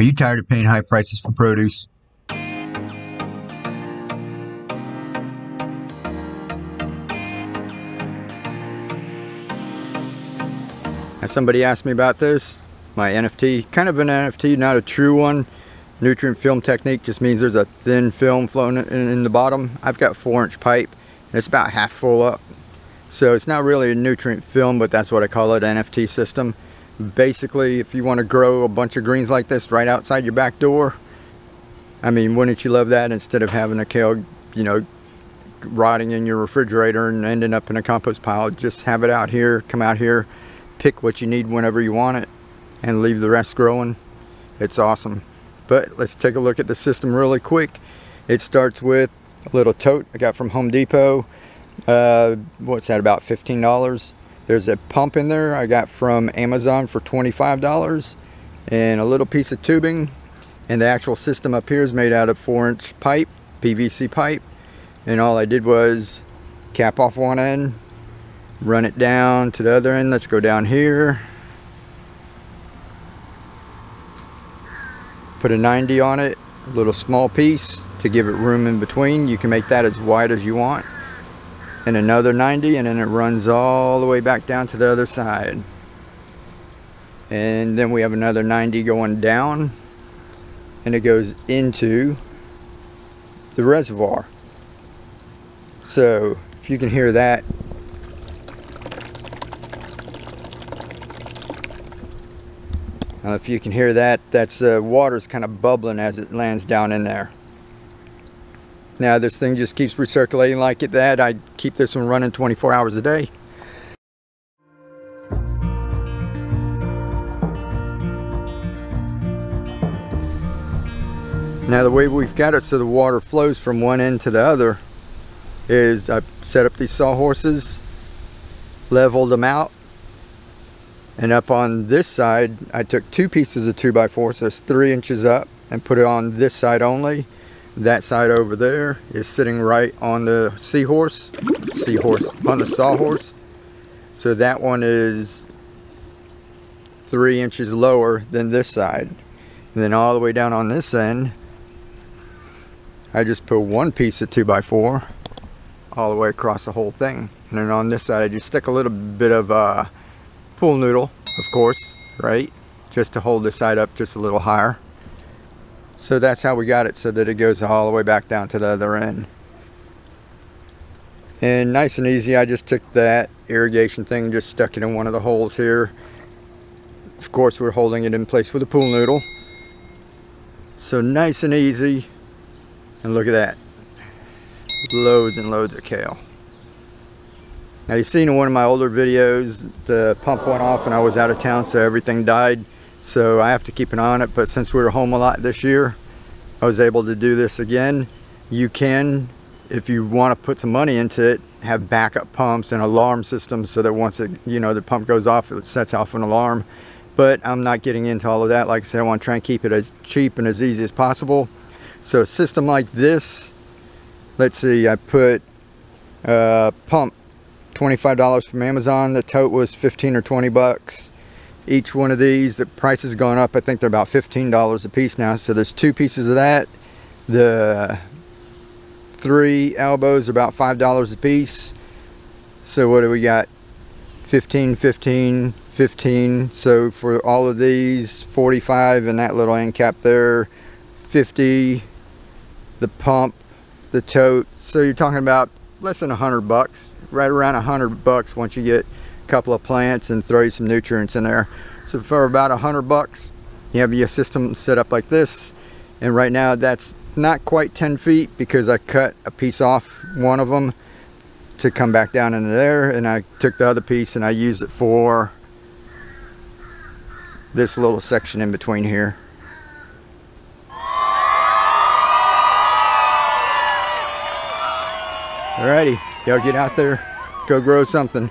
Are you tired of paying high prices for produce? As somebody asked me about this, my NFT, kind of an NFT, not a true one. Nutrient film technique just means there's a thin film flowing in, in the bottom. I've got four inch pipe and it's about half full up. So it's not really a nutrient film, but that's what I call it, NFT system. Basically, if you want to grow a bunch of greens like this right outside your back door, I mean, wouldn't you love that instead of having a kale, you know, rotting in your refrigerator and ending up in a compost pile, just have it out here, come out here, pick what you need whenever you want it, and leave the rest growing. It's awesome. But let's take a look at the system really quick. It starts with a little tote I got from Home Depot uh, what's that about $15 there's a pump in there I got from Amazon for $25 and a little piece of tubing. And the actual system up here is made out of 4 inch pipe PVC pipe. And all I did was cap off one end run it down to the other end. Let's go down here. Put a 90 on it a little small piece to give it room in between. You can make that as wide as you want and another 90 and then it runs all the way back down to the other side. And then we have another 90 going down and it goes into the reservoir. So if you can hear that. If you can hear that that's the uh, water's kind of bubbling as it lands down in there now this thing just keeps recirculating like it that. I keep this one running 24 hours a day. Now the way we've got it so the water flows from one end to the other is I set up these sawhorses, leveled them out, and up on this side I took two pieces of 2x4, so it's three inches up, and put it on this side only that side over there is sitting right on the seahorse seahorse on the sawhorse. So that one is three inches lower than this side. And then all the way down on this end I just put one piece of 2x4 all the way across the whole thing. And then on this side I just stick a little bit of uh, pool noodle of course right? Just to hold the side up just a little higher so that's how we got it so that it goes all the way back down to the other end. And nice and easy, I just took that irrigation thing, just stuck it in one of the holes here. Of course, we're holding it in place with a pool noodle. So nice and easy. And look at that. Loads and loads of kale. Now you've seen in one of my older videos, the pump went off and I was out of town, so everything died so I have to keep an eye on it but since we were home a lot this year I was able to do this again. You can if you want to put some money into it have backup pumps and alarm systems so that once it you know the pump goes off it sets off an alarm. But I'm not getting into all of that. Like I said I want to try and keep it as cheap and as easy as possible. So a system like this let's see I put uh, pump $25 from Amazon. The tote was 15 or 20 bucks each one of these the price has gone up. I think they're about 15 dollars a piece now. So there's two pieces of that. The three elbows are about five dollars a piece. So what do we got? 15 15 15 so for all of these 45 and that little end cap there. 50 the pump the tote. So you're talking about less than a hundred bucks right around a hundred bucks once you get couple of plants and throw you some nutrients in there. So for about a hundred bucks, you have your system set up like this. And right now that's not quite 10 feet because I cut a piece off one of them to come back down into there and I took the other piece and I used it for this little section in between here. Alrighty, y'all get out there, go grow something